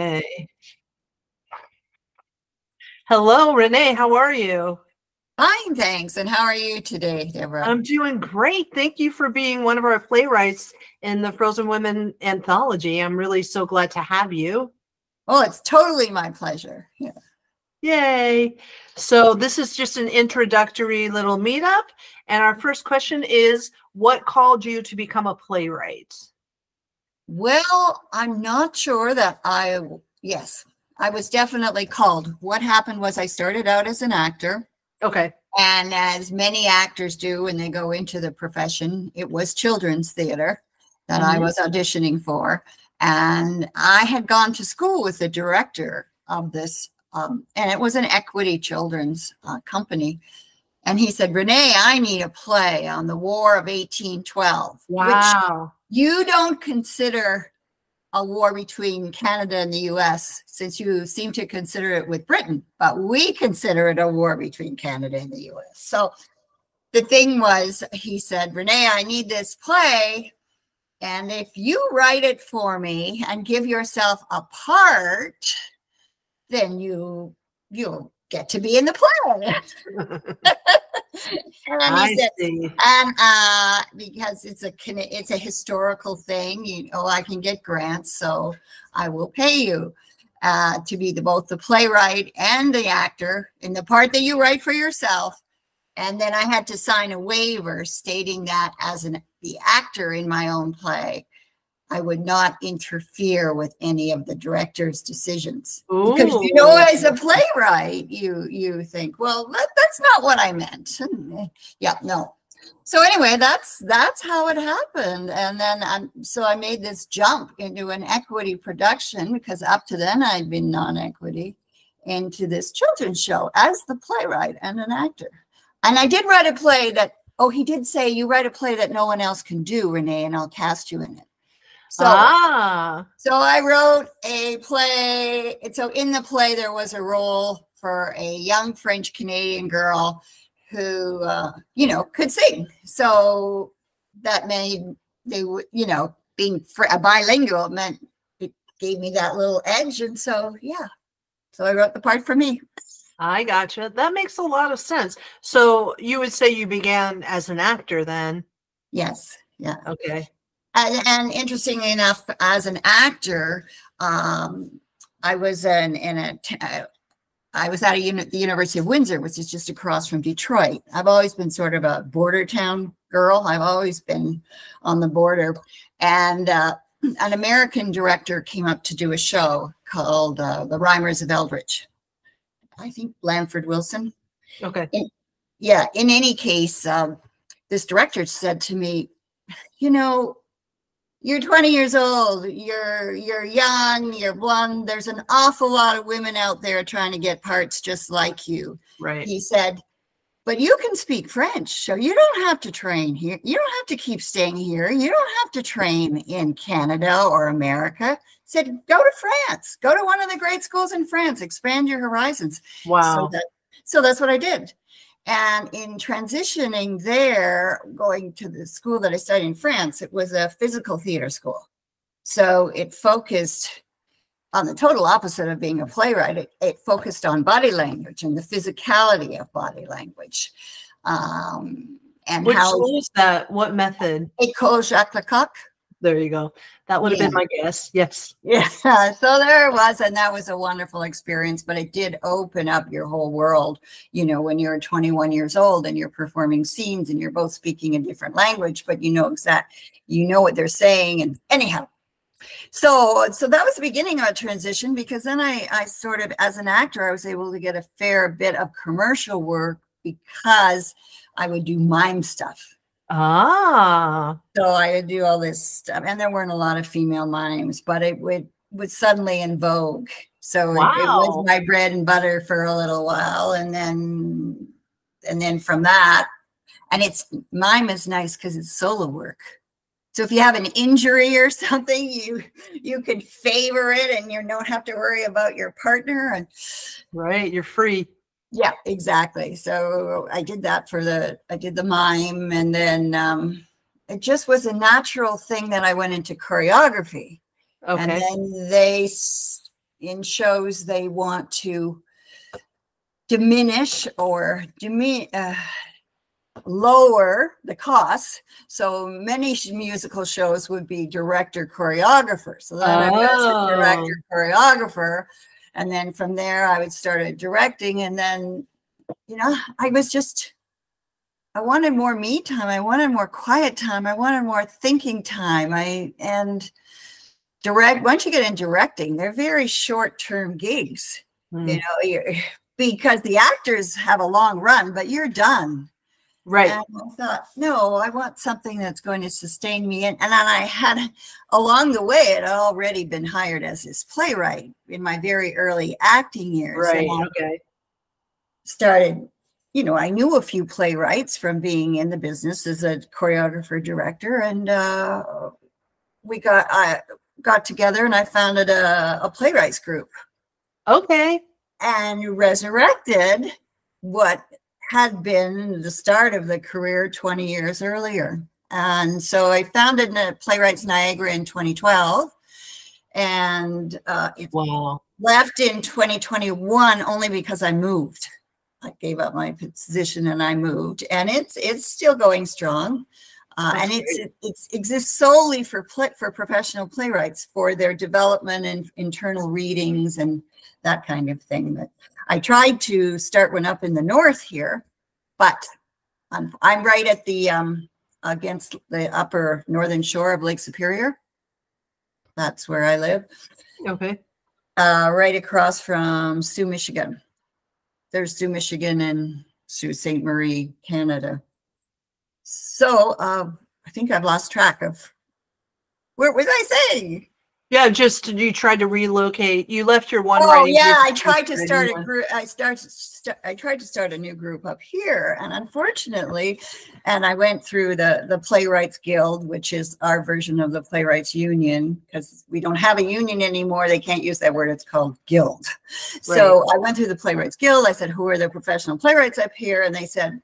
Okay. Hello, Renee. How are you? Fine, thanks. And how are you today, Deborah? I'm doing great. Thank you for being one of our playwrights in the Frozen Women anthology. I'm really so glad to have you. Oh, it's totally my pleasure. Yeah. Yay. So, this is just an introductory little meetup. And our first question is What called you to become a playwright? Well, I'm not sure that I, yes, I was definitely called. What happened was I started out as an actor. Okay. And as many actors do when they go into the profession, it was children's theater that mm-hmm. I was auditioning for. And I had gone to school with the director of this, um, and it was an equity children's uh, company. And he said, Renee, I need a play on the War of 1812. Wow. You don't consider a war between Canada and the US, since you seem to consider it with Britain, but we consider it a war between Canada and the US. So the thing was, he said, Renee, I need this play. And if you write it for me and give yourself a part, then you you'll get to be in the play. and I said, see. and uh, because it's a it's a historical thing, you know, I can get grants, so I will pay you uh, to be the, both the playwright and the actor in the part that you write for yourself. And then I had to sign a waiver stating that as an the actor in my own play, I would not interfere with any of the director's decisions Ooh. because you know, as a playwright, you you think, well, that, that's not what I meant. yeah, no. So anyway, that's that's how it happened, and then I'm, so I made this jump into an equity production because up to then I'd been non-equity into this children's show as the playwright and an actor. And I did write a play that. Oh, he did say you write a play that no one else can do, Renee, and I'll cast you in it. So, ah. so I wrote a play. So in the play, there was a role for a young French Canadian girl who, uh, you know, could sing. So that made they you know, being a bilingual meant it gave me that little edge. And so, yeah, so I wrote the part for me. I gotcha. That makes a lot of sense. So you would say you began as an actor then? Yes. Yeah. Okay. And, and interestingly enough, as an actor, um, I was in, in a, uh, was at a uni- the University of Windsor, which is just across from Detroit. I've always been sort of a border town girl. I've always been on the border. And uh, an American director came up to do a show called uh, The Rimers of Eldritch. I think Lanford Wilson. Okay. In, yeah. In any case, um, this director said to me, you know, you're 20 years old. You're you're young. You're blonde there's an awful lot of women out there trying to get parts just like you right. he said. But you can speak french so you don't have to train here. You don't have to keep staying here. You don't have to train in canada or america. He said go to france. Go to one of the great schools in france. Expand your horizons. Wow. so, that, so that's what i did and in transitioning there, going to the school that I studied in France, it was a physical theater school. So it focused on the total opposite of being a playwright. It, it focused on body language and the physicality of body language. Um, and Which how was that? What method? École Jacques Lecoq. There you go. That would have yeah. been my guess. Yes. Yeah. So there it was. And that was a wonderful experience, but it did open up your whole world. You know, when you're 21 years old and you're performing scenes and you're both speaking a different language, but you know exact, you know what they're saying. And anyhow, so so that was the beginning of a transition because then I, I sort of, as an actor, I was able to get a fair bit of commercial work because I would do mime stuff Ah. So I would do all this stuff. And there weren't a lot of female mimes, but it would was suddenly in vogue. So wow. it, it, was my bread and butter for a little while. And then and then from that, and it's mime is nice because it's solo work. So if you have an injury or something, you you could favor it and you don't have to worry about your partner. And right, you're free. Yeah, exactly. So I did that for the, I did the mime and then um, it just was a natural thing that I went into choreography. Okay. And then they in shows they want to diminish or dimi- uh, lower the costs. So many sh- musical shows would be director choreographer. So then I was Oh. a director choreographer. And then from there, I would start directing. And then, you know, I was just, I wanted more me time. I wanted more quiet time. I wanted more thinking time. I, and direct, once you get in directing, they're very short term gigs Mm. you know you're, because the actors have a long run but you're done Right. and i thought no i want something that's going to sustain me and, and then i had along the way had already been hired as this playwright in my very early acting years Right. Okay. started you know i knew a few playwrights from being in the business as a choreographer director and uh, we got i got together and i founded a, a playwrights group Okay. and resurrected what had been the start of the career 20 years earlier. And so I founded Playwrights Niagara in 2012 and uh, it Wow. left in 2021 only because I moved. I gave up my position and I moved, and it's it's still going strong. Uh, and it's it, it's exists solely for play, for professional playwrights for their development and internal readings and that kind of thing. That I tried to start one up in the north here, but I'm I'm right at the um against the upper northern shore of Lake Superior. That's where I live Okay. uh, right across from Sault, Michigan. There's Sault, Michigan, and Sault Ste. Marie, Canada. So uh, I think I've lost track of where was I saying? Yeah, just you tried to relocate. You left your one Oh yeah, I tried to start a group. I started. St- I tried to start a new group up here, and unfortunately, and I went through the the Playwrights Guild, which is our version of the Playwrights Union, because we don't have a union anymore. They can't use that word. It's called guild. So I went through the Playwrights Guild. I said, "Who are the professional playwrights up here?" And they said,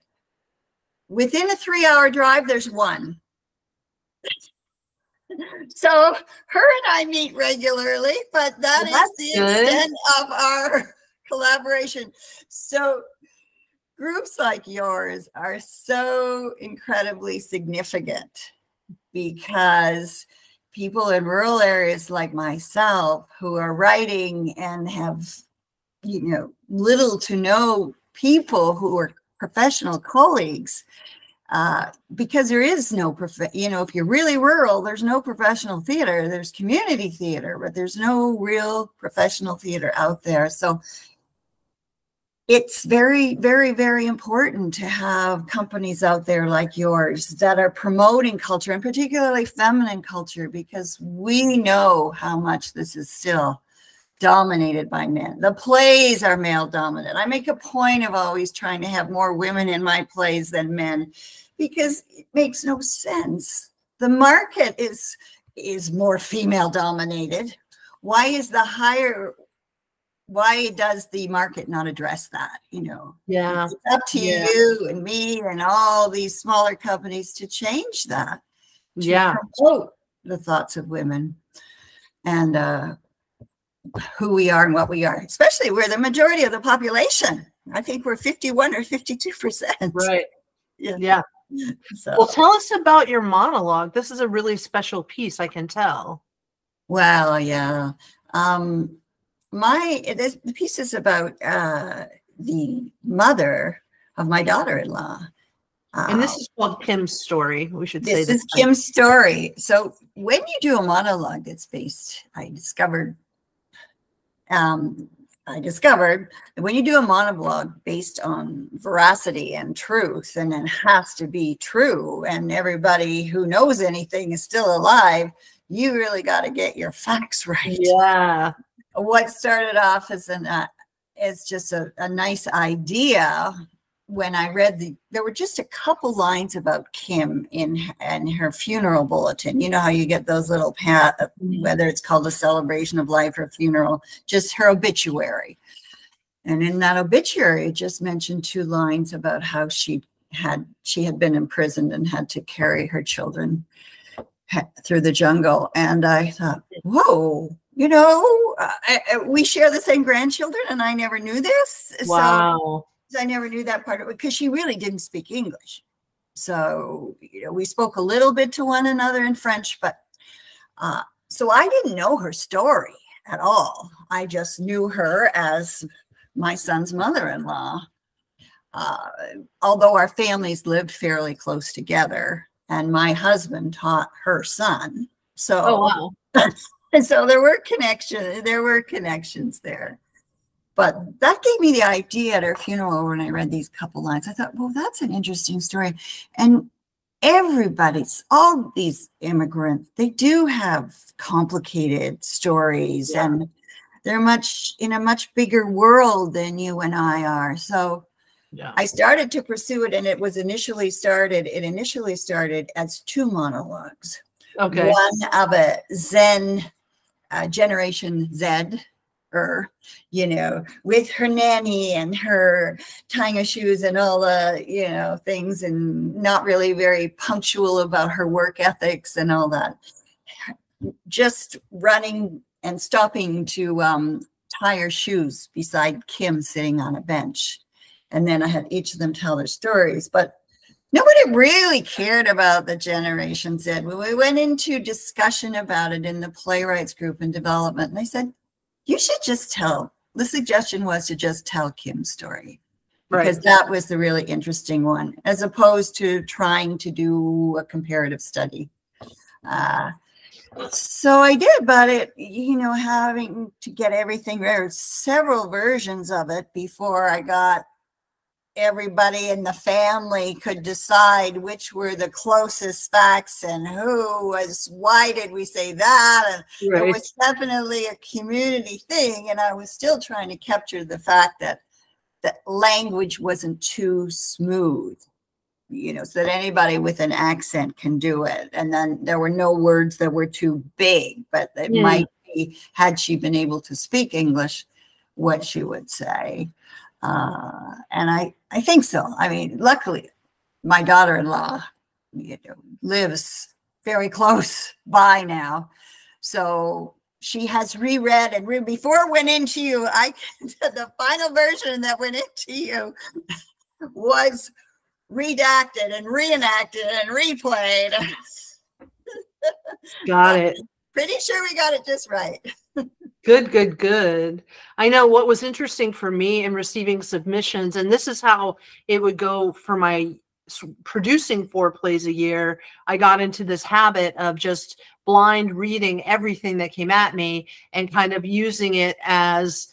"Within a three-hour drive, there's one." So her and I meet regularly, but that Well, is the good. extent of our collaboration. So groups like yours are so incredibly significant because people in rural areas like myself who are writing and have you know little to no people who are professional colleagues uh, because there is no prof- you know if you're really rural there's no professional theater there's community theater but there's no real professional theater out there. So it's very very very important to have companies out there like yours that are promoting culture and particularly feminine culture because we know how much this is still dominated by men. The plays are male dominant. I make a point of always trying to have more women in my plays than men because it makes no sense. The market is is more female dominated. Why is the higher why does the market not address that, you know? Yeah. It's up to Yeah. you and me and all these smaller companies to change that to Yeah. promote the thoughts of women and uh, who we are and what we are, especially we're the majority of the population. I think we're 51 or 52%. Right. Yeah. Yeah. So, Well, tell us about your monologue. This is a really special piece, I can tell. well, yeah. Um, my this, the piece is about uh, the mother of my daughter-in-law. And this Uh, is called Kim's story. We should say this is. Kim's story. So when you do a monologue that's based, I discovered, um, I discovered that when you do a monologue based on veracity and truth, and it has to be true, and everybody who knows anything is still alive, you really got to get your facts right Yeah. what started off as an uh, as just a, a nice idea when I read the there were just a couple lines about Kim in in her funeral bulletin. You know how you get those little pat uh, mm. whether it's called a celebration of life or funeral, just her obituary. And in that obituary, it just mentioned two lines about how she had she had been imprisoned and had to carry her children through the jungle. And I thought, whoa, you know, uh, uh, we share the same grandchildren, and I never knew this. Wow. So I never knew that part of it because she really didn't speak English. So, you know, we spoke a little bit to one another in French, but uh, so I didn't know her story at all. I just knew her as my son's mother in law. Uh, although our families lived fairly close together, and my husband taught her son. So, oh, wow. so there were connections, there were connections there. But that gave me the idea at her funeral when I read these couple lines. I thought, well, that's an interesting story. And everybody's, all these immigrants, they do have complicated stories yeah. and they're much in a much bigger world than you and I are. So yeah. I started to pursue it and it was initially started, it initially started as two monologues. Okay. One of a Zen uh, Generation Z her, you know, with her nanny and her tying her shoes and all the, you know, things and not really very punctual about her work ethics and all that. Just running and stopping to um, tie her shoes beside Kim sitting on a bench. And then I had each of them tell their stories. But nobody really cared about the Generation Z. We went into discussion about it in the playwrights group and development, and they said, you should just tell. The suggestion was to just tell Kim's story because right. that was the really interesting one, as opposed to trying to do a comparative study. Uh, so I did, but it, you know, having to get everything, there several versions of it before I got everybody in the family could decide which were the closest facts and who was why did we say that and right. it was definitely a community thing and i was still trying to capture the fact that that language wasn't too smooth you know so that anybody with an accent can do it and then there were no words that were too big but it yeah. might be had she been able to speak english what she would say uh, and I, I think so. I mean, luckily, my daughter-in-law you know, lives very close by now. So she has reread and re- before it went into you, I the final version that went into you was redacted and reenacted and replayed. Got it. Pretty sure we got it just right. Good, good, good. I know what was interesting for me in receiving submissions, and this is how it would go for my producing four plays a year. I got into this habit of just blind reading everything that came at me and kind of using it as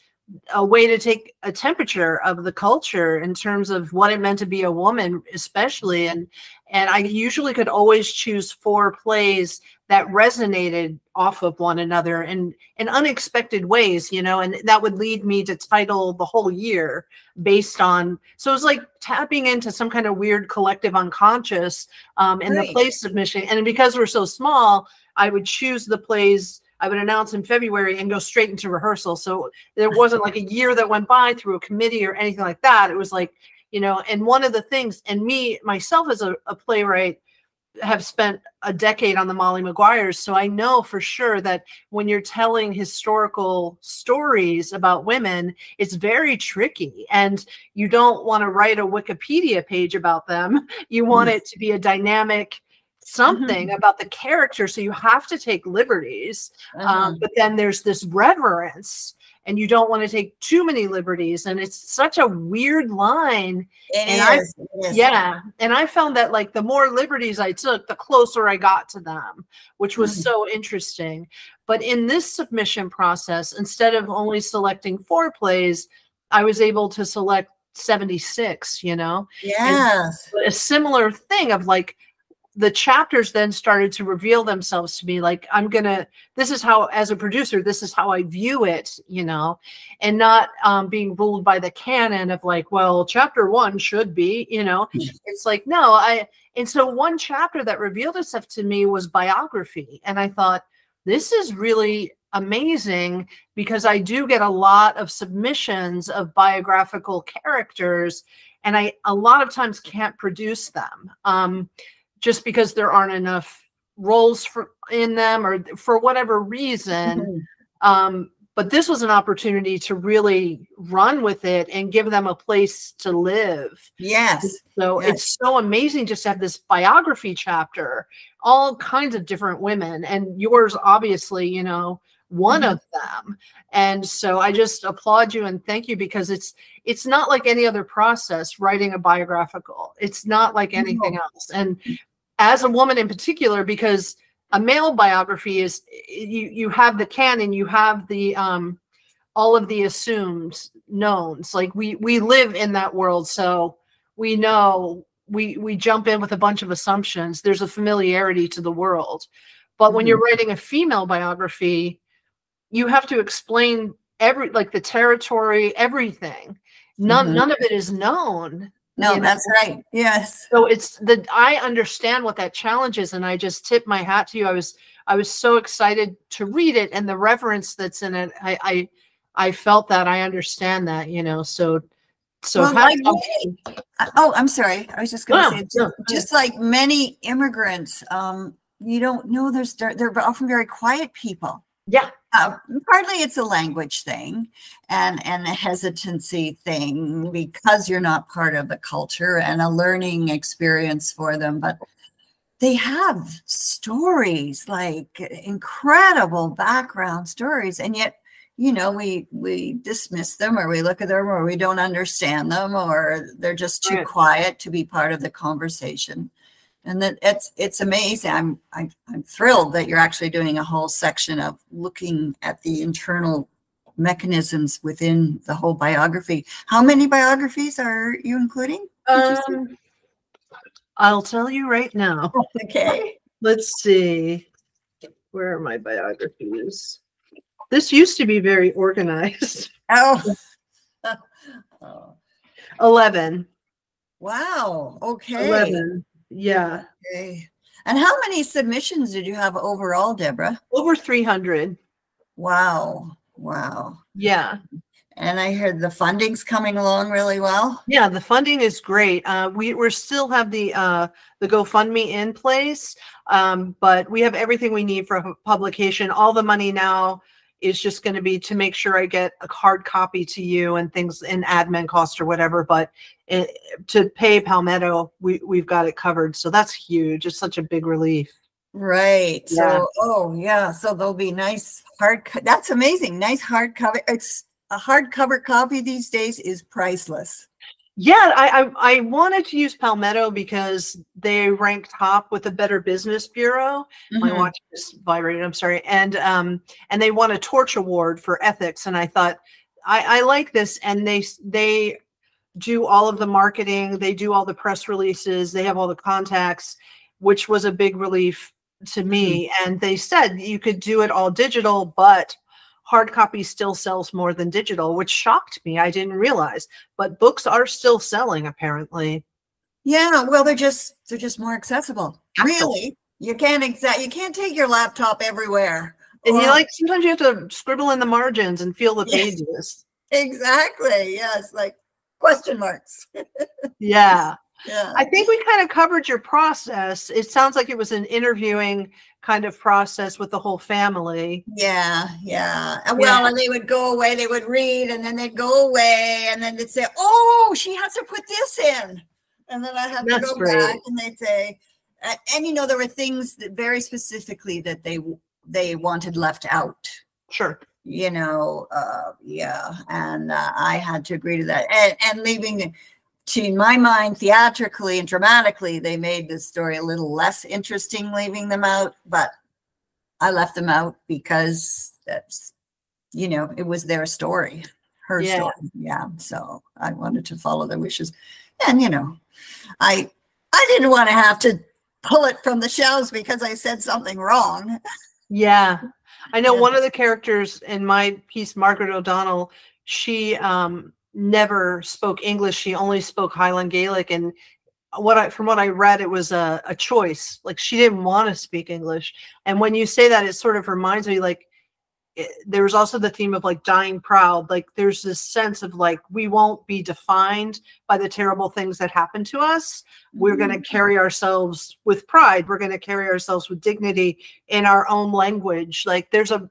a way to take a temperature of the culture in terms of what it meant to be a woman especially and and i usually could always choose four plays that resonated off of one another in in unexpected ways you know and that would lead me to title the whole year based on so it was like tapping into some kind of weird collective unconscious um, in right. the play submission and because we're so small i would choose the plays I would announce in February and go straight into rehearsal. So there wasn't like a year that went by through a committee or anything like that. It was like, you know, and one of the things, and me myself as a, a playwright, have spent a decade on the Molly Maguires, so I know for sure that when you're telling historical stories about women, it's very tricky, and you don't want to write a Wikipedia page about them. You want mm. it to be a dynamic something mm-hmm. about the character, so you have to take liberties. Um, uh-huh. Um, but then there's this reverence and you don't want to take too many liberties and it's such a weird line it and is, I, yeah and i found that like the more liberties i took the closer i got to them which was mm-hmm. so interesting but in this submission process instead of only selecting four plays i was able to select 76 you know yes and a similar thing of like the chapters then started to reveal themselves to me like i'm gonna this is how as a producer this is how i view it you know? And not um, being ruled by the canon of like well chapter one should be you know? Hmm. it's like no i and so one chapter that revealed itself to me was biography and i thought this is really amazing because i do get a lot of submissions of biographical characters and i a lot of times can't produce them. Um, just because there aren't enough roles for in them or for whatever reason. Mm-hmm. Um, but this was an opportunity to really run with it and give them a place to live. Yes. So yes. it's so amazing just to have this biography chapter, all kinds of different women, and yours, obviously, you know, one mm-hmm. of them. And so I just applaud you and thank you because it's it's not like any other process writing a biographical. It's not like anything else. And as a woman in particular, because a male biography is you you have the canon, you have the um all of the assumed knowns. Like we we live in that world, so we know we we jump in with a bunch of assumptions. There's a familiarity to the world. But mm-hmm. when you're writing a female biography, you have to explain every like the territory, everything. None mm-hmm. none of it is known. No, that's right. Yes. So it's the I understand what that challenge is, and I just tip my hat to you. I was I was so excited to read it and the reverence that's in it. I I, I felt that I understand that, you know. So so well, like oh, I'm sorry. I was just going to say, just, no, just like many immigrants, um, you don't know there's they're often very quiet people. Yeah. Uh, partly it's a language thing and and a hesitancy thing because you're not part of the culture and a learning experience for them but they have stories like incredible background stories and yet you know we we dismiss them or we look at them or we don't understand them or they're just too quiet to be part of the conversation and that it's it's amazing. I'm, I'm I'm thrilled that you're actually doing a whole section of looking at the internal mechanisms within the whole biography. How many biographies are you including? Um, I'll tell you right now. Okay. Let's see. Where are my biographies? This used to be very organized. Oh. oh. 11. Wow. Okay. 11. Yeah. Okay. And how many submissions did you have overall, Deborah? Over 300. Wow. Wow. Yeah. And I heard the funding's coming along really well. Yeah, the funding is great. Uh, we we still have the uh, the GoFundMe in place, um, but we have everything we need for publication. All the money now is just going to be to make sure I get a hard copy to you and things in admin cost or whatever. But it, to pay Palmetto, we we've got it covered. So that's huge. It's such a big relief. Right. Yeah. So oh yeah. So there'll be nice hard. That's amazing. Nice hardcover. It's a hardcover copy these days is priceless. Yeah, I, I, I wanted to use Palmetto because they rank top with the Better Business Bureau. Mm-hmm. My watch just vibrated. I'm sorry, and um and they won a Torch Award for ethics. And I thought I, I like this, and they they do all of the marketing, they do all the press releases, they have all the contacts, which was a big relief to me. Mm-hmm. And they said you could do it all digital, but hard copy still sells more than digital, which shocked me. I didn't realize, but books are still selling apparently. Yeah, well, they're just they're just more accessible. Absolutely. Really, you can't exact you can't take your laptop everywhere. And or, you like sometimes you have to scribble in the margins and feel the yes, pages. Exactly. Yes, like question marks. yeah. Yeah. I think we kind of covered your process. It sounds like it was an interviewing kind of process with the whole family. Yeah, yeah. Well, yeah. and they would go away, they would read, and then they'd go away, and then they'd say, Oh, she has to put this in. And then I have That's to go great. back and they'd say, and you know, there were things that very specifically that they they wanted left out. Sure. You know, uh, yeah, and uh, I had to agree to that, and, and leaving to my mind theatrically and dramatically they made the story a little less interesting leaving them out but i left them out because that's you know it was their story her yeah. story yeah so i wanted to follow their wishes and you know i i didn't want to have to pull it from the shelves because i said something wrong yeah i know yeah. one of the characters in my piece margaret o'donnell she um never spoke English. She only spoke Highland Gaelic. And what I, from what I read, it was a, a choice. Like she didn't want to speak English. And when you say that, it sort of reminds me like it, there was also the theme of like dying proud. Like there's this sense of like we won't be defined by the terrible things that happen to us. We're going to mm-hmm. carry ourselves with pride. We're going to carry ourselves with dignity in our own language. Like there's a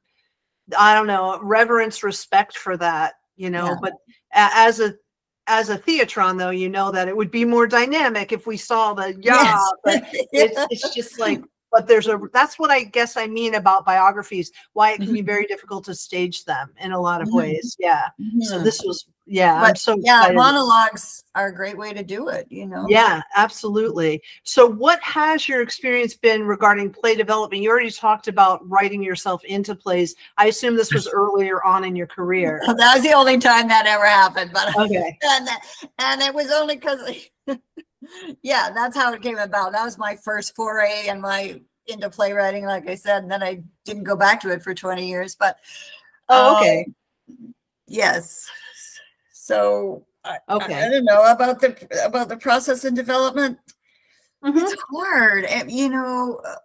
I don't know, reverence, respect for that, you know. Yeah. But as a as a theatron, though, you know that it would be more dynamic if we saw the yeah. Yes. But it's, it's just like, but there's a that's what I guess I mean about biographies. Why it can be Mhm. very difficult to stage them in a lot of Mhm. ways. Yeah. So Mhm. this was yeah. I'm But, so yeah, excited. monologues are a great way to do it, you know? Yeah, absolutely. So, what has your experience been regarding play development? You already talked about writing yourself into plays. I assume this was earlier on in your career. That was the only time that ever happened, but Okay. and and it was only because yeah that's how it came about that was my first foray and my into playwriting like i said and then i didn't go back to it for 20 years but Oh, okay. um, yes so I, I- Okay. I, don't know about the about the process and development Mhm. it's hard and, you know uh,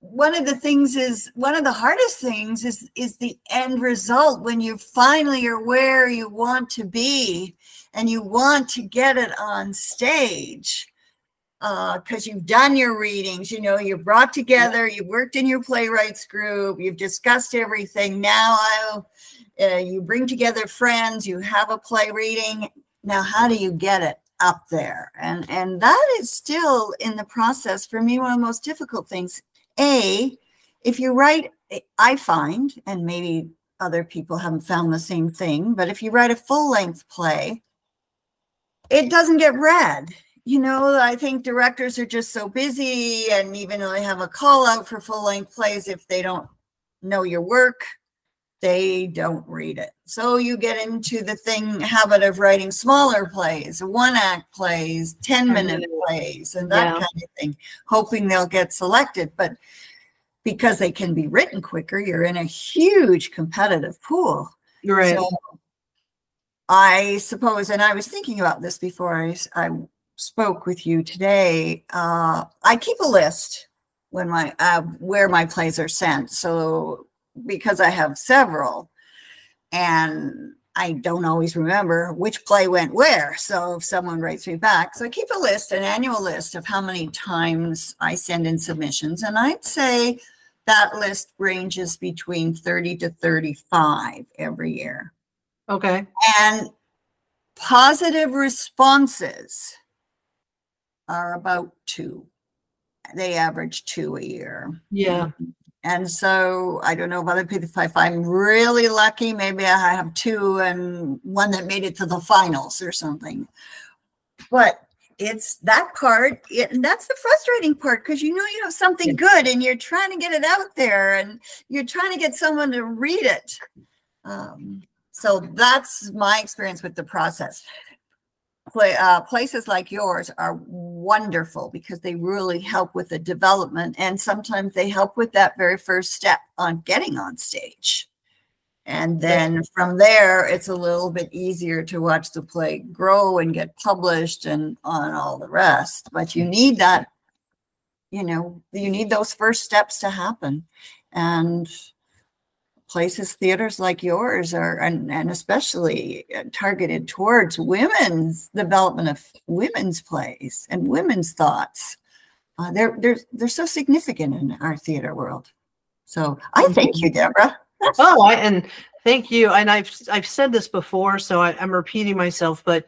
one of the things is one of the hardest things is is the end result when you finally are where you want to be and you want to get it on stage because you've done your readings you know you've brought together you've worked in your playwrights group you've discussed everything. Now I'll, uh, you bring together friends you have a play reading. Now how do you get it up there? And and that is still in the process. For me one of the most difficult things a if you write i find and maybe other people haven't found the same thing but if you write a full length play it doesn't get read you know i think directors are just so busy and even though they have a call out for full length plays if they don't know your work they don't read it. So you get into the thing habit of writing smaller plays, one act plays, 10 minute minute. plays, and that Yeah. kind of thing, hoping they'll get selected. But because they can be written quicker, you're in a huge competitive pool. Right. So I suppose, and I was thinking about this before I spoke with you today. Uh, I keep a list when my uh, where my plays are sent. So because I have several, and I don't always remember which play went where. So if someone writes me back, so I keep a list, an annual list of how many times I send in submissions, and I'd say that list ranges between 30 to 35 every year okay. and positive responses are about two. They average two a year. Yeah. And so I don't know if other people, if I'm really lucky, maybe I have two and one that made it to the finals or something. But it's that part, it, and that's the frustrating part because you know you have something Yeah. good and you're trying to get it out there and you're trying to get someone to read it. Um, so that's my experience with the process. Play, uh, places like yours are wonderful because they really help with the development and sometimes they help with that very first step on getting on stage. And then from there, it's a little bit easier to watch the play grow and get published and on all the rest. But you need that, you know, you need those first steps to happen. And places, theaters like yours are, and, and especially uh, targeted towards women's development of women's plays and women's thoughts. Uh, they're, they're, they're so significant in our theater world. So I thank you, Deborah. Oh, I, and thank you. And I've I've said this before, so I, I'm repeating myself, but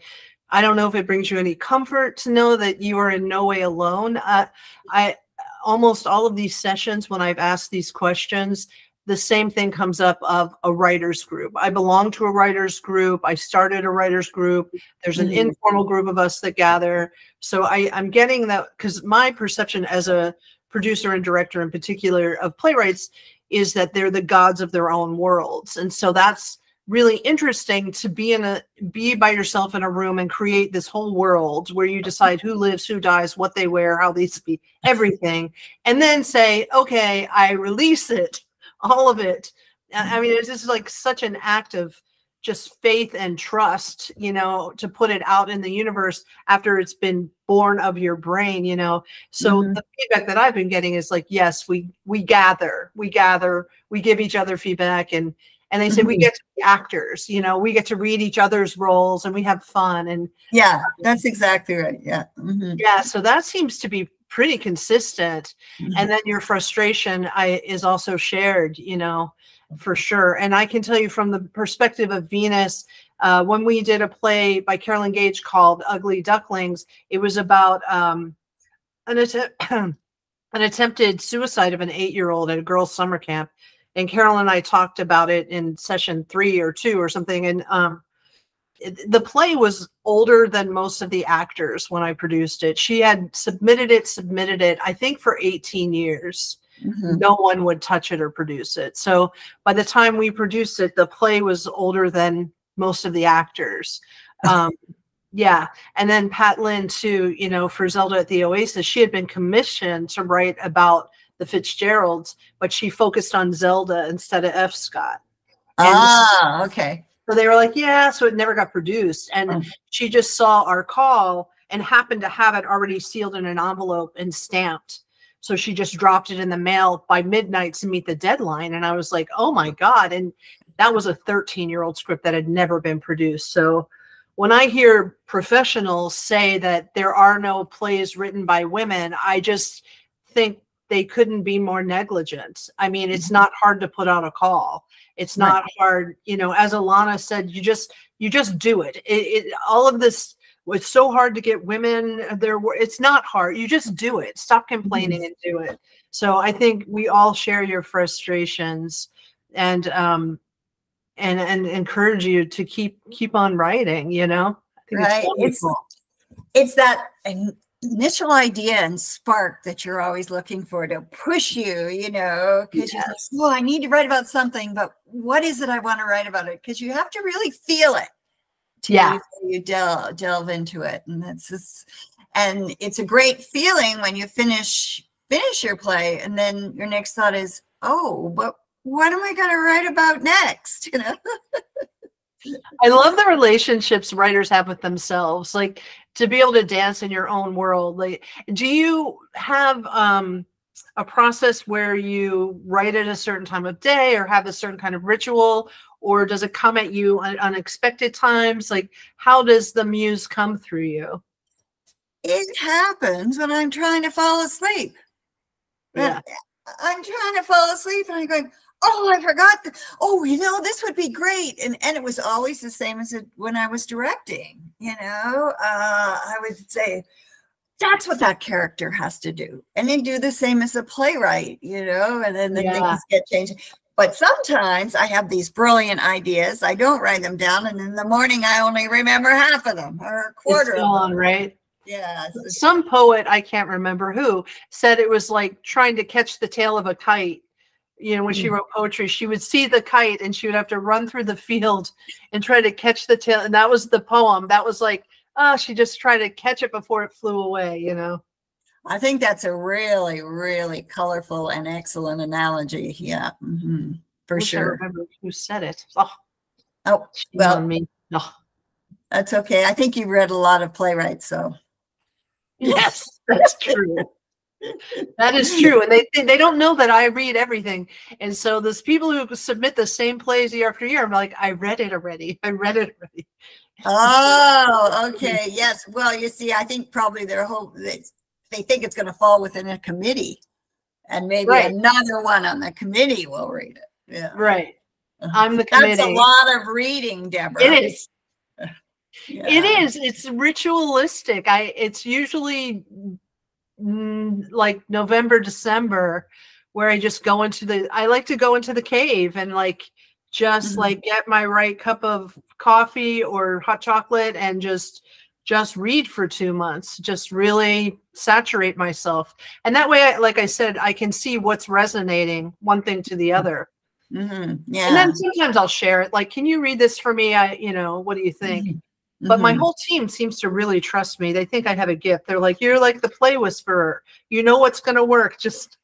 I don't know if it brings you any comfort to know that you are in no way alone. Uh, I almost all of these sessions when I've asked these questions, the same thing comes up of a writers group. I belong to a writers group. I started a writers group. There's an Mhm. informal group of us that gather. So I, I'm getting that because my perception as a producer and director in particular of playwrights is that they're the gods of their own worlds. And so that's really interesting to be in a be by yourself in a room and create this whole world where you decide who lives, who dies, what they wear, how they speak, everything, and then say, okay, I release it, all of it. I mean, it's just like such an act of just faith and trust, you know, to put it out in the universe after it's been born of your brain, you know. So Mhm. the feedback that I've been getting is like, yes, we we gather, we gather, we give each other feedback and and they say we Mhm. get to be actors, you know, we get to read each other's roles and we have fun and Yeah, that's exactly right. Yeah. mhm, yeah, so that seems to be pretty consistent mhm. and then your frustration I is also shared, you know. for sure. And I can tell you from the perspective of Venus, uh, when we did a play by Carolyn Gage called Ugly Ducklings, it was about um, an, att- an attempted suicide of an eight year old at a girls' summer camp. And Carolyn and I talked about it in session three or two or something. And um, the play was older than most of the actors when I produced it. She had submitted it, submitted it, I think for 18 years. Mm-hmm. No one would touch it or produce it. So by the time we produced it, the play was older than most of the actors. Um, yeah. And then Pat Lynn, too, you know, for Zelda at the Oasis, she had been commissioned to write about the Fitzgeralds, but she focused on Zelda instead of F. Scott. And ah, okay. So they were like, yeah, so it never got produced. And oh. she just saw our call and happened to have it already sealed in an envelope and stamped. So she just dropped it in the mail by midnight to meet the deadline. And I was like, oh my God. And that was a 13 year old script that had never been produced. So when I hear professionals say that there are no plays written by women, I just think they couldn't be more negligent. I mean, it's mm-hmm. not hard to put out a call. It's not right. hard, you know, as Alana said, you just you just do it. It, it all of this it's so hard to get women there it's not hard you just do it stop complaining mm-hmm. and do it so i think we all share your frustrations and um and and encourage you to keep keep on writing you know right it's, it's, it's that initial idea and spark that you're always looking for to push you you know because yes. you're like oh i need to write about something but what is it i want to write about it? Because you have to really feel it yeah. you delve, delve into it and that's just and it's a great feeling when you finish finish your play and then your next thought is oh but what am i going to write about next? You know i love the relationships writers have with themselves like to be able to dance in your own world like do you have um a process where you write at a certain time of day or have a certain kind of ritual? Or does it come at you at unexpected times? Like how does the muse come through you? It happens when i'm trying to fall asleep. Yeah. i'm trying to fall asleep and i'm going oh i forgot the, oh you know this would be great and and it was always the same as it, when i was directing you know uh, i would say that's what that character has to do and then do the same as a playwright you know and then the yeah. things get changed but sometimes I have these brilliant ideas. I don't write them down, and in the morning I only remember half of them or a quarter. It's gone, right? Yeah. Some poet, I can't remember who, said it was like trying to catch the tail of a kite. You know, when mm. she wrote poetry, she would see the kite and she would have to run through the field and try to catch the tail. And that was the poem. That was like, oh, she just tried to catch it before it flew away, you know? I think that's a really, really colorful and excellent analogy. Yeah, mm-hmm. for sure. I remember who said it. Oh, oh well, me. Oh. That's okay. I think you've read a lot of playwrights, so. Yes, that's true. That is true, and they they don't know that I read everything, and so those people who submit the same plays year after year, I'm like, I read it already. I read it already. Oh, okay. Yes. Well, you see, I think probably their hope they think it's going to fall within a committee and maybe right. another one on the committee will read it. Yeah. Right. Uh-huh. I'm the committee. That's a lot of reading, Deborah. It is. Yeah. It is. It's ritualistic. I it's usually like November, December where I just go into the I like to go into the cave and like just mm-hmm. like get my right cup of coffee or hot chocolate and just just read for two months, just really saturate myself. And that way, I, like I said, I can see what's resonating one thing to the other. Mm-hmm. Yeah. And then sometimes I'll share it. Like, can you read this for me? I, you know, what do you think? Mm-hmm. But my mm-hmm. whole team seems to really trust me. They think I have a gift. They're like, you're like the play whisperer. You know what's going to work. Just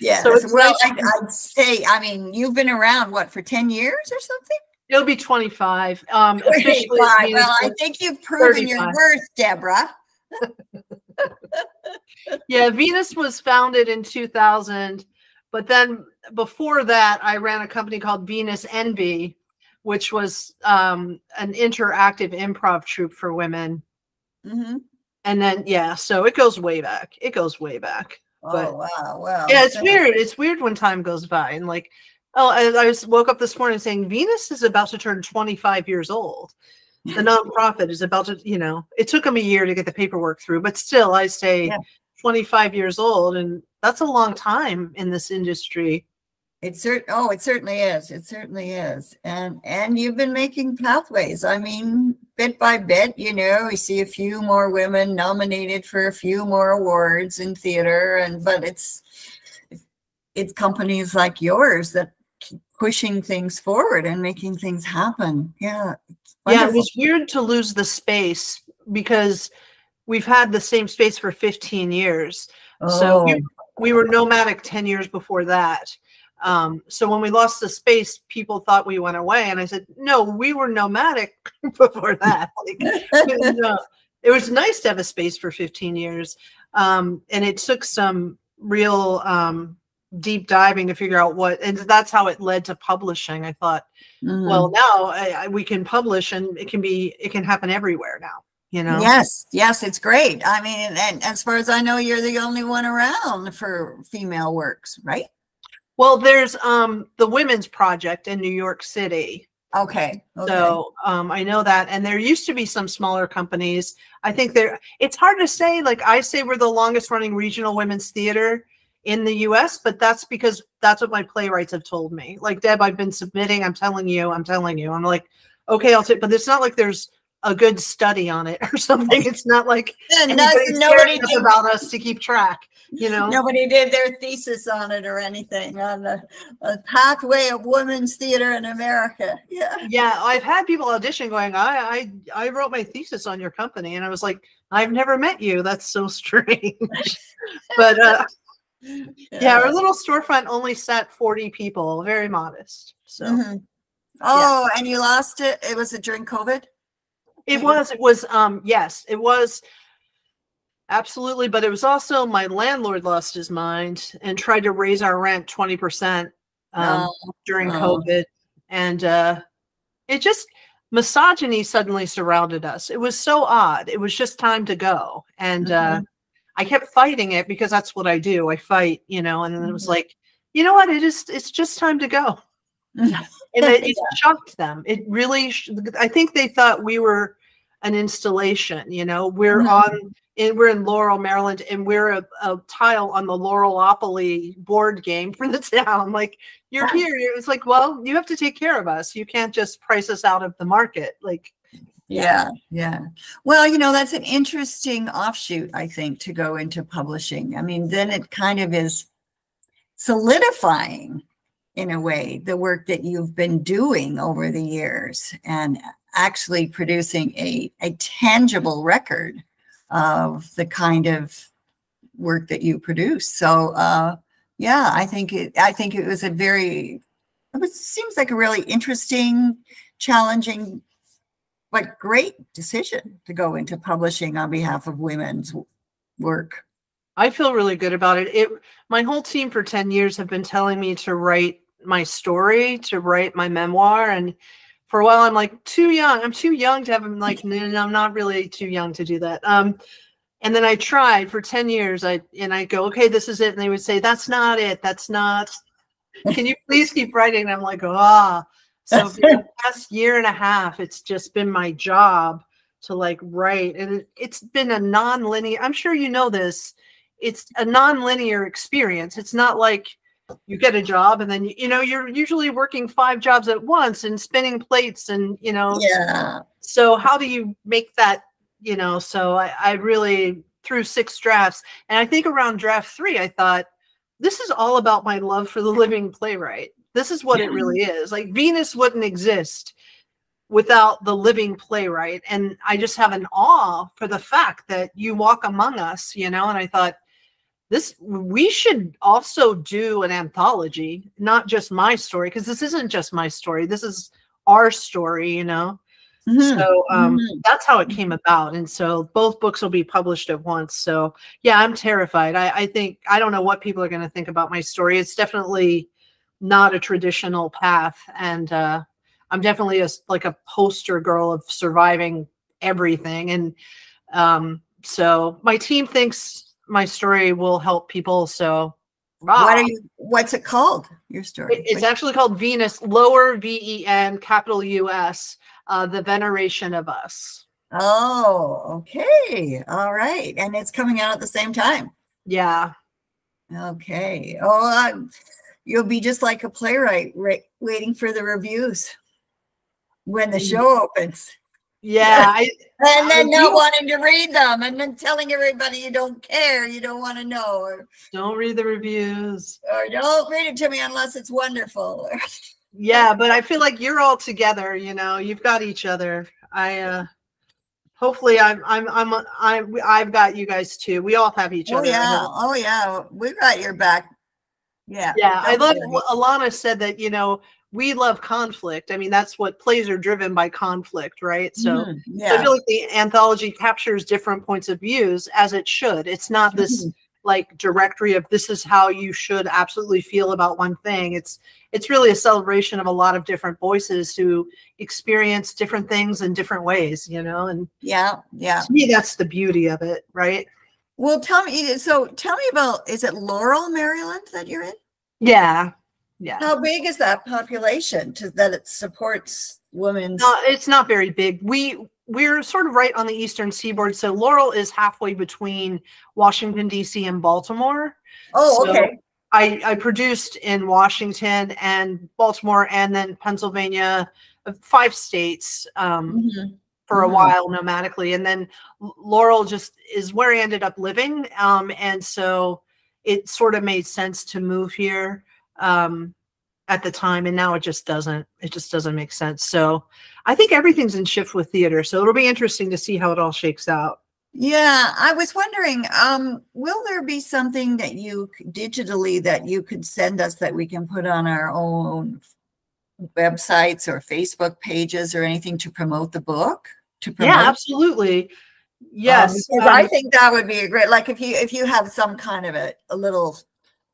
yeah. So well, I, I'd say, I mean, you've been around what for 10 years or something? It'll be 25. Um, 25. Well, I think you've proven 35. your worth, Deborah. yeah, Venus was founded in 2000, but then before that, I ran a company called Venus Envy, which was um, an interactive improv troupe for women. Mm-hmm. And then, yeah, so it goes way back. It goes way back. Oh, but, wow. Wow. Yeah, it's weird. It's weird when time goes by and like Oh, I, I was woke up this morning saying Venus is about to turn 25 years old. The nonprofit is about to, you know, it took them a year to get the paperwork through, but still, I say Yeah. 25 years old, and that's a long time in this industry. It cert oh, it certainly is. It certainly is. And and you've been making pathways. I mean, bit by bit, you know, we see a few more women nominated for a few more awards in theater and but it's it's companies like yours that keep pushing things forward and making things happen. Yeah. Yeah, it was weird to lose the space because we've had the same space for 15 years. So Oh, we, we were nomadic 10 years before that. Um, so when we lost the space, people thought we went away. And I said, no, we were nomadic before that. Like, no. It was nice to have a space for 15 years. Um, and it took some real um, deep diving to figure out what, and that's how it led to publishing. I thought, mhm. well, now I, I, we can publish and it can be, it can happen everywhere now, you know? Yes, yes, it's great. I mean, and as far as I know, you're the only one around for female works, right? Well, there's um the Women's Project in New York City. Okay. okay. So um, I know that, and there used to be some smaller companies. I think there. It's hard to say. Like I say, we're the longest running regional women's theater in the U.S., but that's because that's what my playwrights have told me. Like Deb, I've been submitting. I'm telling you. I'm telling you. I'm like, okay, I'll take. But it's not like there's a good study on it or something. It's not like nobody, did, about us to keep track. You know. nobody did their thesis on it or anything on the pathway of women's theater in America. Yeah. Yeah, I've had people audition going, I, I I wrote my thesis on your company. And I was like, I've never met you. That's so strange. but uh, yeah, our little storefront only sat 40 people, very modest. So Mhm. Oh, and you lost it. It was it during COVID. It was, it was, um, yes, it was absolutely. But it was also my landlord lost his mind and tried to raise our rent 20% um, Oh, during oh. COVID. And uh, it just, misogyny suddenly surrounded us. It was so odd. It was just time to go. And uh, Mhm. I kept fighting it because that's what I do. I fight, you know, and then it was Mhm. like, you know what? It is, it's just time to go. And it, it shocked them. It really, I think they thought we were an installation, you know, we're Mhm. on, and we're in Laurel, Maryland, and we're a, a tile on the Laurelopoly board game for the town. Like, you're Yeah. here. It's like, well, you have to take care of us. You can't just price us out of the market. Like, Yeah, yeah. Well, you know, that's an interesting offshoot, I think, to go into publishing. I mean, then it kind of is solidifying, in a way, the work that you've been doing over the years and actually producing a, a tangible record of the kind of work that you produce. So, uh, yeah, I think it, I think it was a very, it was, seems like a really interesting, challenging but great decision to go into publishing on behalf of women's work. I feel really good about it. It my whole team for 10 years have been telling me to write my story, to write my memoir and for a while I'm like too young. I'm too young to have I'm like no, no, I'm not really too young to do that. Um and then I tried for 10 years I and I go okay this is it and they would say that's not it. That's not Can you please keep writing? And I'm like ah so for the past year and a half it's just been my job to like write and it, it's been a non-linear I'm sure you know this it's a non-linear experience it's not like you get a job and then you, you know you're usually working five jobs at once and spinning plates and you know. Yeah. so how do you make that you know? So I, I really threw six drafts and i think around draft three i thought this is all about my love for the living playwright. This is what it really is. Like venus wouldn't exist without the living playwright and i just have an awe for the fact that you walk among us you know? And i thought this we should also do an anthology not just my story because this isn't just my story this is our story you know Mhm. so um, Mhm. that's how it came about and so both books will be published at once so yeah i'm terrified i, I think i don't know what people are going to think about my story it's definitely not a traditional path and uh, i'm definitely a like a poster girl of surviving everything and um, so my team thinks my story will help people so Wow. What are you? What's it called? Your story? It, it's actually called Venus, lower V E N, capital U S, uh, the veneration of us. Oh, okay, all right, and it's coming out at the same time. Yeah. Okay. Oh, uh, you'll be just like a playwright, right, waiting for the reviews when the mm. show opens. Yeah, I, and then I not wanting to read them, and then telling everybody you don't care, you don't want to know, or don't read the reviews, or don't read it to me unless it's wonderful. yeah, but I feel like you're all together. You know, you've got each other. I uh hopefully I'm I'm I'm I'm I've got you guys too. We all have each oh, other. Yeah, oh yeah, we got your back. Yeah, yeah. I love what Alana said that you know we love conflict. I mean, that's what plays are driven by conflict, right? So, mm, yeah. so I feel like the anthology captures different points of views as it should. It's not this mm-hmm. like directory of this is how you should absolutely feel about one thing. It's it's really a celebration of a lot of different voices who experience different things in different ways, you know. And yeah, yeah. To me, that's the beauty of it, right? Well, tell me. So, tell me about. Is it Laurel, Maryland, that you're in? Yeah, yeah. How big is that population to that it supports women? No, it's not very big. We we're sort of right on the eastern seaboard. So Laurel is halfway between Washington D.C. and Baltimore. Oh, so okay. I I produced in Washington and Baltimore and then Pennsylvania, uh, five states. Um, mm-hmm. For a while nomadically, and then Laurel just is where I ended up living, um, and so it sort of made sense to move here um, at the time, and now it just doesn't. It just doesn't make sense. So I think everything's in shift with theater. So it'll be interesting to see how it all shakes out. Yeah, I was wondering, um, will there be something that you digitally that you could send us that we can put on our own websites or Facebook pages or anything to promote the book? To promote? Yeah, absolutely. Yes, um, I think that would be a great. Like if you if you have some kind of a, a little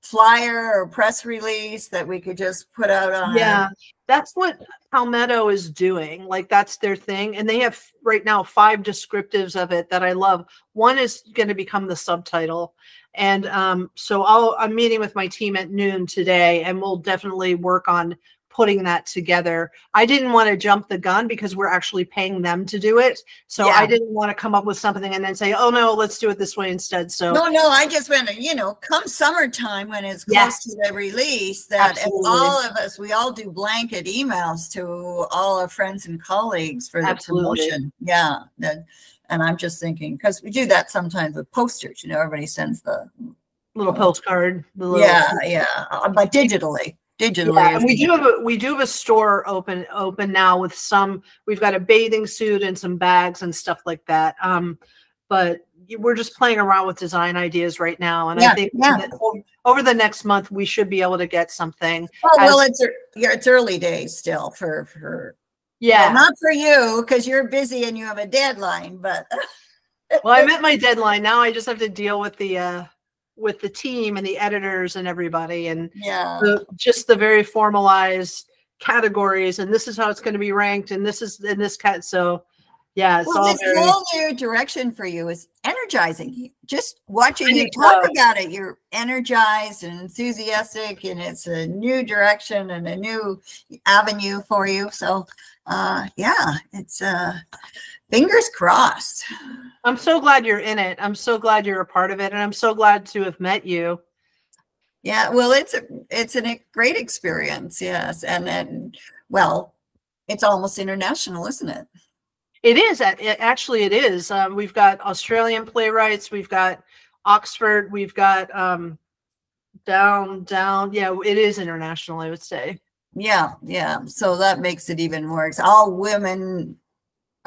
flyer or press release that we could just put out on. Yeah that's what palmetto is doing like that's their thing and they have right now five descriptives of it that i love. One is going to become the subtitle and um, so I'll, i'm meeting with my team at noon today and we'll definitely work on putting that together. I didn't want to jump the gun because we're actually paying them to do it. So yeah. I didn't want to come up with something and then say, oh no, let's do it this way instead. So no, no, I just went, you know, come summertime when it's close yes. to the release, that all of us, we all do blanket emails to all our friends and colleagues for the Absolutely. promotion. Yeah. That, and I'm just thinking, because we do that sometimes with posters, you know, everybody sends the little postcard. The little, yeah, yeah, uh, but digitally digitally. Yeah, we do have a we do have a store open open now with some. We've got a bathing suit and some bags and stuff like that. Um, but we're just playing around with design ideas right now, and yeah, I think yeah. over the next month we should be able to get something. Oh well, it's yeah, it's early days still for for yeah, well, not for you because you're busy and you have a deadline, but. well, I met my deadline. Now I just have to deal with the uh, with the team and the editors and everybody and yeah the, just the very formalized categories and this is how it's going to be ranked and this is in this cat so yeah well, this very... whole new direction for you is energizing just watching you talk so. about it you're energized and enthusiastic and it's a new direction and a new avenue for you so uh yeah it's uh fingers crossed. I'm so glad you're in it. I'm so glad you're a part of it, and I'm so glad to have met you. Yeah, well, it's a it's a great experience. Yes, and then well, it's almost international, isn't it? It is. It, actually, it is. Um, we've got Australian playwrights. We've got Oxford. We've got um, down, down. Yeah, it is international. I would say. Yeah, yeah. So that makes it even more. All women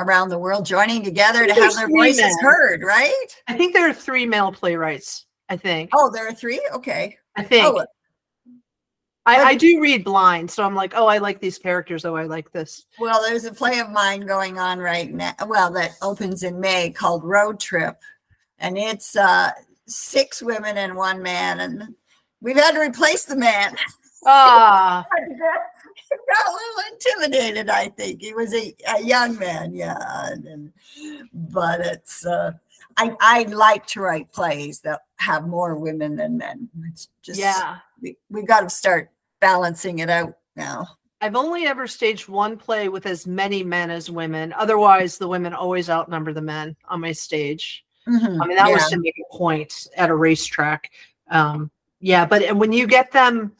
around the world joining together to have their voices men. heard, right? I think there are three male playwrights. I think. Oh, there are three. Okay. I think. Oh. I, I do read blind, so I'm like, oh, I like these characters. Oh, I like this. Well, there's a play of mine going on right now. Well, that opens in May called Road Trip, and it's uh, six women and one man, and we've had to replace the man. Ah. got a little intimidated, I think. He was a, a young man, yeah. And, but it's, uh, I, I like to write plays that have more women than men. It's just yeah. we, we got to start balancing it out now. I've only ever staged one play with as many men as women. Otherwise, the women always outnumber the men on my stage. Mhm, I mean, that yeah. was to make a point at a racetrack. Um, yeah, but and when you get them,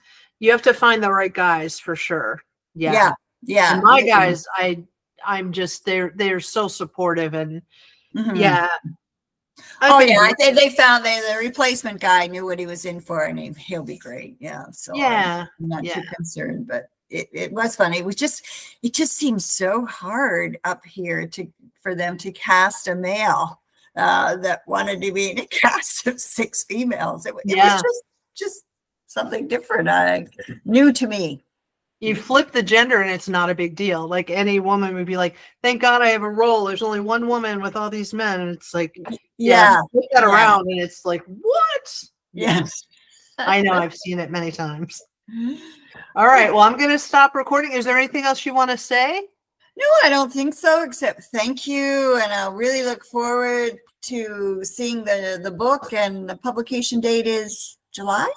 you have to find the right guys for sure. Yeah. yeah, yeah. And my guys, I I'm just they're they're so supportive and Mhm. yeah. Oh I've been- yeah, they, they found they, the replacement guy knew what he was in for, and he, he'll be great. Yeah, so Yeah. I'm not too concerned, but it, it was funny. It was just it just seems so hard up here to for them to cast a male uh, that wanted to be in a cast of six females. It, it Yeah. was just just something different, I, new to me. you flip the gender and it's not a big deal. Like any woman would be like, "Thank God I have a role." There's only one woman with all these men, and it's like, Yeah, flip that yeah. around, and it's like, what? yes. I know I've seen it many times. All right, well, I'm going to stop recording. Is there anything else you want to say? No, I don't think so, except thank you. And I'll really look forward to seeing the, the book and the publication date is July.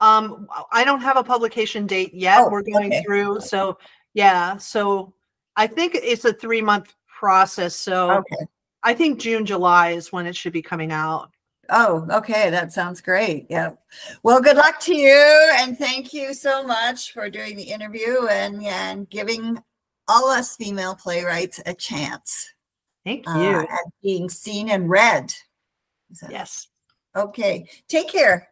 Um, I don't have a publication date yet. Oh, We're going okay. through, so yeah. So I think it's a three month process. So Okay. I think June, July is when it should be coming out. Oh, okay. That sounds great. Yeah. Well, good luck to you. And thank you so much for doing the interview and, and giving all us female playwrights a chance Thank uh, you. at being seen and read. That- yes. Okay. Take care.